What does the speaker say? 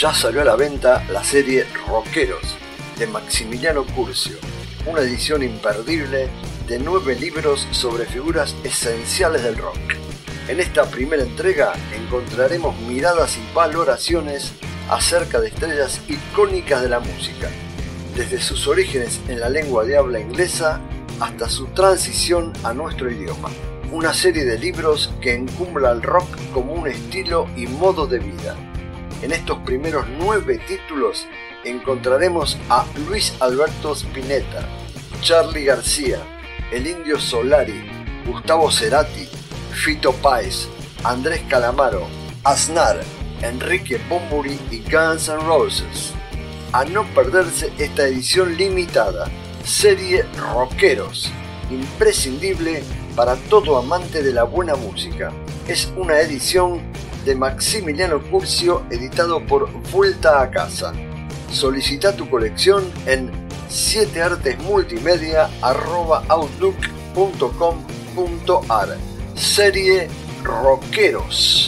ya salió a la venta la serie Rockeros de Maximiliano Curcio, una edición imperdible de nueve libros sobre figuras esenciales del rock. En esta primera entrega encontraremos miradas y valoraciones acerca de estrellas icónicas de la música, desde sus orígenes en la lengua de habla inglesa hasta su transición a nuestro idioma. Una serie de libros que encumbra al rock como un estilo y modo de vida. En estos primeros nueve títulos encontraremos a Luis Alberto Spinetta, Charlie García, El Indio Solari, Gustavo Cerati, Fito Páez, Andrés Calamaro, Aznar, Enrique Bumburi y Guns N' Roses. A no perderse esta edición limitada, serie Rockeros, imprescindible para todo amante de la buena música. Es una edición de Maximiliano Curcio editado por Vuelta a Casa. Solicita tu colección en 7artesmultimedia.outlook.com.ar Serie Rockeros.